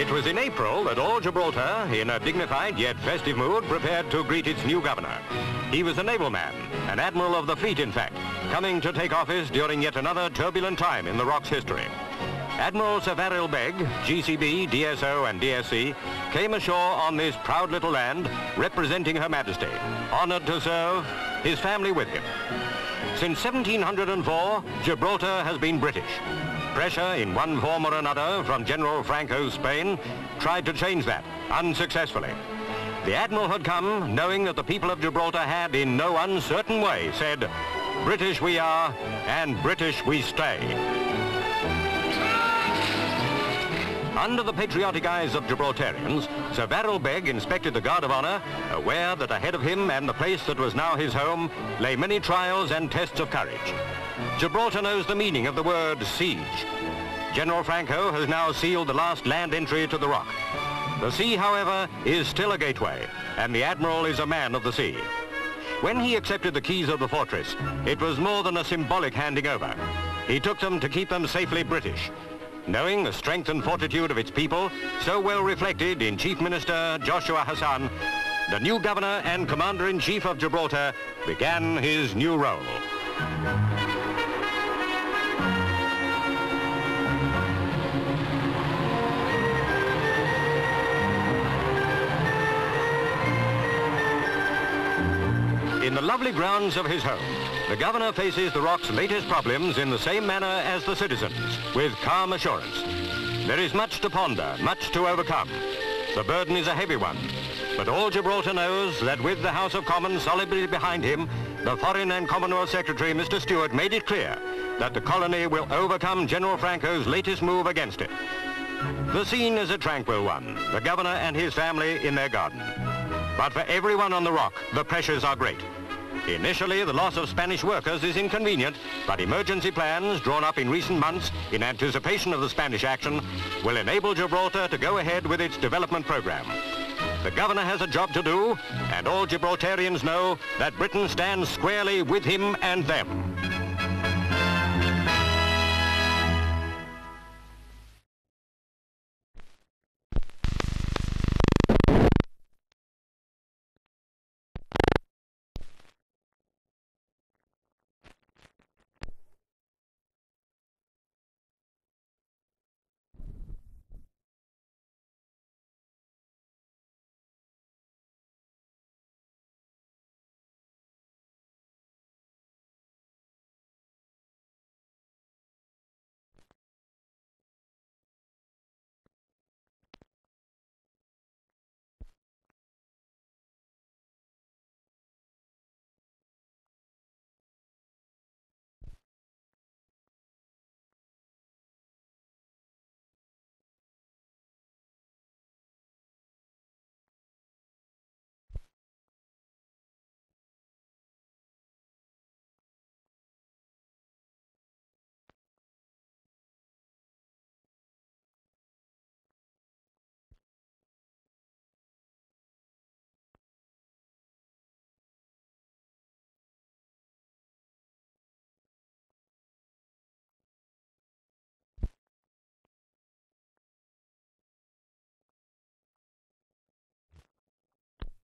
It was in April that all Gibraltar, in a dignified yet festive mood, prepared to greet its new governor. He was a naval man, an admiral of the fleet, in fact, coming to take office during yet another turbulent time in the Rock's history. Admiral Sir Varyl Begg, GCB, DSO and DSC, came ashore on this proud little land, representing Her Majesty, honoured to serve his family with him. Since 1704, Gibraltar has been British. Pressure in one form or another from General Franco's Spain tried to change that, unsuccessfully. The Admiral had come knowing that the people of Gibraltar had, in no uncertain way, said, British we are, and British we stay. Under the patriotic eyes of Gibraltarians, Sir Varyl Begg inspected the Guard of Honour, aware that ahead of him and the place that was now his home lay many trials and tests of courage. Gibraltar knows the meaning of the word siege. General Franco has now sealed the last land entry to the rock. The sea, however, is still a gateway, and the Admiral is a man of the sea. When he accepted the keys of the fortress, it was more than a symbolic handing over. He took them to keep them safely British, knowing the strength and fortitude of its people, so well reflected in Chief Minister Joshua Hassan, the new governor and commander-in-chief of Gibraltar began his new role. In the lovely grounds of his home, the governor faces the Rock's latest problems in the same manner as the citizens, with calm assurance. There is much to ponder, much to overcome. The burden is a heavy one, but all Gibraltar knows that with the House of Commons solidly behind him, the Foreign and Commonwealth Secretary, Mr. Stewart, made it clear that the colony will overcome General Franco's latest move against it. The scene is a tranquil one, the governor and his family in their garden. But for everyone on the rock, the pressures are great. Initially, the loss of Spanish workers is inconvenient, but emergency plans drawn up in recent months in anticipation of the Spanish action will enable Gibraltar to go ahead with its development program. The governor has a job to do, and all Gibraltarians know that Britain stands squarely with him and them.